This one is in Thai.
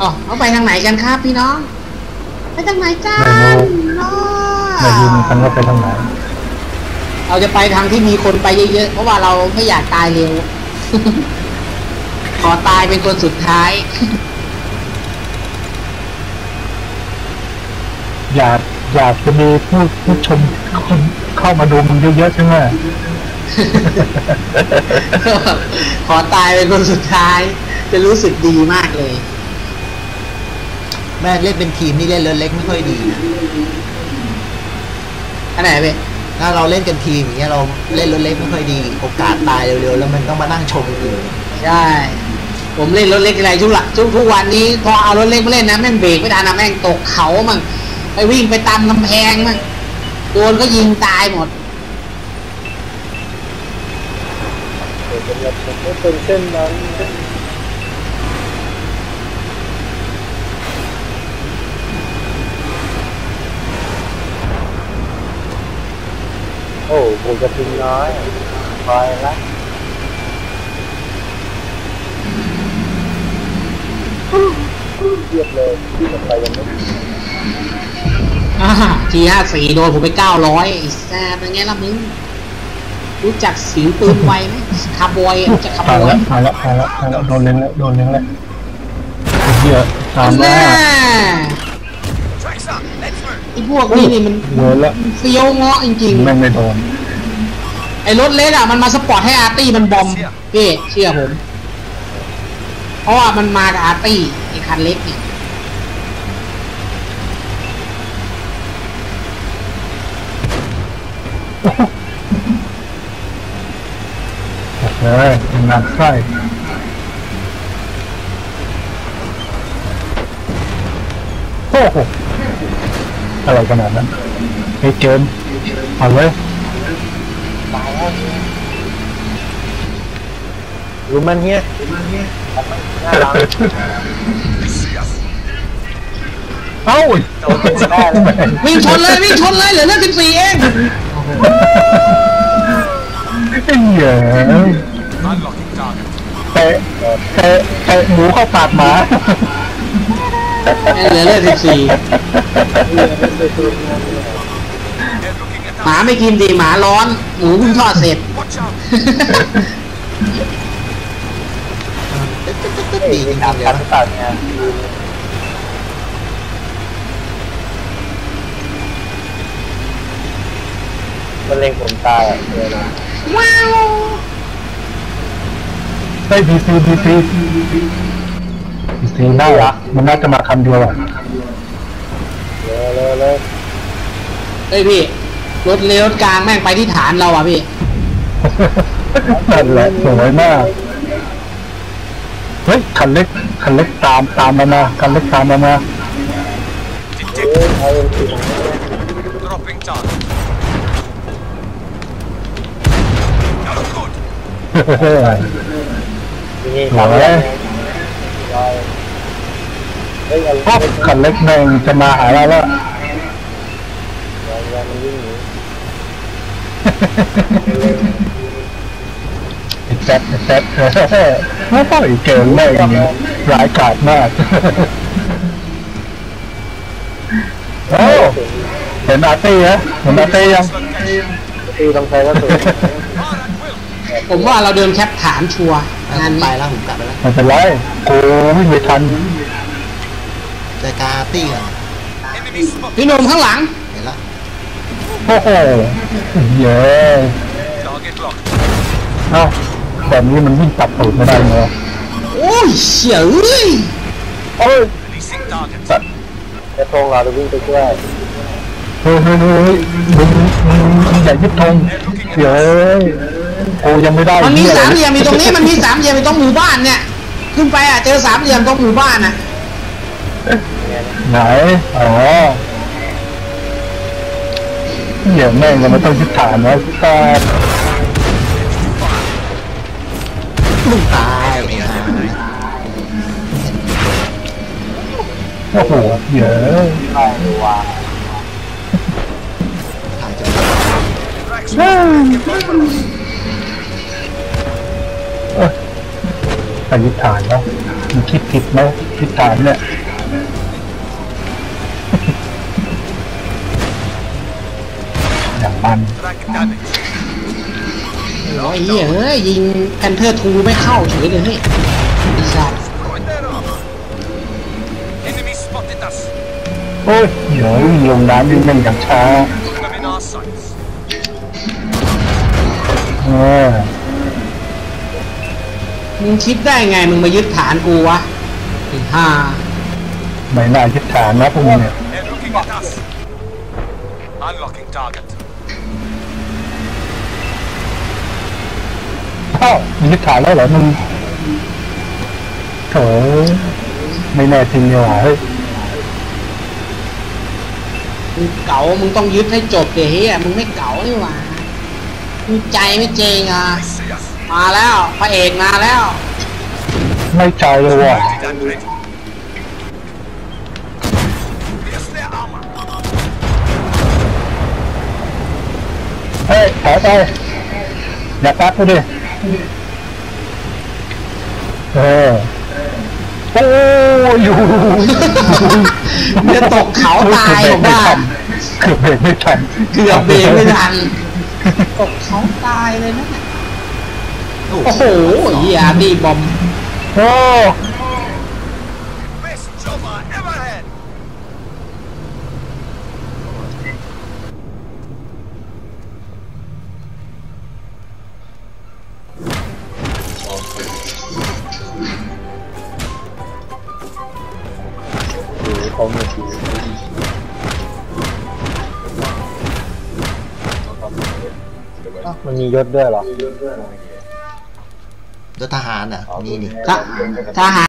อ๋อเอาไปทางไหนกันครับพี่น้อง ไปทางไหนกันไม่รู้น้อไม่รู้เหมือนกันว่าไปทางไหน เราจะไปทางที่มีคนไปเยอะๆ เพราะว่าเราไม่อยากตายเร็ว ขอตายเป็นคนสุดท้าย อยากอยากจะมีผู้ผู้ชมคนเข้ามาดูมึงเยอะๆใช่ไหมขอตายเป็นคนสุดท้าย จะรู้สึกดีมากเลย แม่เล่นเป็นทีมนี่เล่นรถเล็กไม่ค่อยดีนะอันไหนเว้ยถ้าเราเล่นกันทีมอย่างเงี้ยเราเล่นรถเล็กไม่ค่อยดี โอกาสตายเร็วๆแล้วมันต้องมานั่งชมคนอื่ใช่ ผมเล่นรถเล็กอะไรทุกหลักทุกทุกวันนี้พอเอารถเล็กมาเล่นนะแม่งเบรกไม่ทันนะแม่งตกเขามั่งไปวิ่งไปตามกำแพงมั่งโดนก็ยิงตายหมดเป็นเส้นนั้น โอ้ผมจะทิ้งน้อยไปละเรียบเลยที่จะไปยังไม่ทีห้าสี่โดนผมไปเก้าร้อยไอ้แซ่บเป็นไงล่ะมึง รู้จักสิงปืนไวไหมคาร์บอยอะรู้จักคาร์ผ่านบอยแล้วผ่านแล้วผ่านแล้วผ่านแล้วโดนเล็งแล้วโดนเล็งแล้วเหี้ยตามแน่มา ไอ้พวกนี้นี่มันโดนแล้วเฟี้ยวเงาะจริงแม่งไม่โดนๆ ไอ้รถเล็กอะมันมาสปอร์ตให้อาร์ตี้มันบอมพี่เชื่อผม เพราะว่ามันมากับอาร์ตี้ไอ้คันเล็กเนี่ยเลยหนักไส้โอ้โห อะไรขนาดนั้นไอ้เจินเอาเลยรู้มันเฮียหน้าหลังเอ้าโดนเป็นแม่เลยวิ่งชนเลยวิ่งชนเลยเหลือเลือดสิบสี่เองไอ้เหี้ยเตะเตะเตะหมูเข้าปากหมา เหลือเลือดสิบสี่หมาไม่กินดีหมาร้อน หมูเพิ่งทอดเสร็จตึ๊ดตึ๊ดตึ๊ดตึ๊ดดีจริงตามๆเลยกันนะตัดไงมันเล็งผมตายอะเดี๋ยวนะว้าวไอ้พีซีพีซี พีซีได้เหรอมันน่าจะมาคันเดียวอะเร็วเร็วเร็วเฮ้ยพี่รถเลี้ยวรถกลางแม่งไปที่ฐานเราอะพี่ นั่นแหละสวยมาก เฮ้ยคันเล็กคันเล็กตามตามมามาคันเล็กตามมามาเอ้ยเอาสิ Dropping target. เฮ้ยนี่ทำแล้วเฮ้ยเอา ป๊อปคันเล็กแม่งจะมาหาเราแล้วมันวิ่งหนีไอ้แจ๊ดไอ้แจ๊ดไม่ต้องอีกเกินแม่งร้ายกาจมากโอ้เห็นอาร์ตี้ฮะเห็นอาร์ตี้ยังตีต้องใช้ก็สูง ผมว่าเราเดินแคปฐานชัวร์งานไปนี้แล้วผมกลับไปแล้วไม่เป็นไรกูวิ่งไม่ทันใจกาตี้ก่อน Enemy smoke. พี่หนุ่มข้างหลัง เห็นแล้วโอ้โหเย้ Target locked. เอ้าแบบนี้มันวิ่งตัดตูดไม่ได้เลยโอ้ยเฉียเอ้ยโอ้ย Releasing target. สัตว์จะทงเราจะวิ่งไปช่วยเฮ้ยเฮ้ยเฮ้ยมึงมึงมึงอย่ายึดธงเดี๋ย วกูยังไม่ได้มันมีหี้สามเหลี่ยมอยู่ตรงนี้มันมีสามเหลี่ยมอยู่ตรงหมู่บ้านเนี่ย ขึ้นไปอะเจอสามเหลี่ยมตรงหมู่บ้านอะไหนอ๋อเหี้ยแม่งเราไม่ต้องยึดฐานนะแต่มึงตายอะโอ้โหเหี้ยได้ดูว่าถ่า ไปยึดฐานแล้วมันคิดผิดไหมทิศทางเนี่ยอย่างมัน Track damage. โอ้ยเหี้ยเฮ้ยยิง Panther Two ไม่เข้าเฉยเลยเฮ้ยไอ้สัตว์ Destroyed their armor. Enemy spotted us. โอ้ยเดี๋ยวลงน้ำนี่แม่งอย่างช้า Put them in our sights. เออ มึงคิดได้ไงมึงมายึดฐานกูวะไอ้ห่าไม่น่าทิศทางนะพวกมึงเนี่ย They're looking at us. Unlocking target. อ้าวมีทิศทางแล้วเหรอมึงโถไม่แน่จริงเลยว่ะเฮ้ยมึงเก๋ามึงต้องยึดให้จบเดี๋ยวเฮียมึงไม่เก๋านี่หว่ามึงใจไม่เจงอะ See us. มาแล้วพระเอกมาแล้ว ไม่ใจเลยว่ะ Loaded and ready. Pierce their armor. เฮ้ยถอยไปอย่าตัดกูดิเออโอ้ยอยู่จะตกเขาตายผมว่าเกือบเบรกไม่ทันเกือบเบรกไม่ทันตกเขาตายเลยนะเนี่ย โอ้โอ้โหเฮียดีบอมโอ้ Best job I ever had. อ้าวมันมียศด้วยเหรอ รถทหารอะ นี่นี่ถ้าทหาร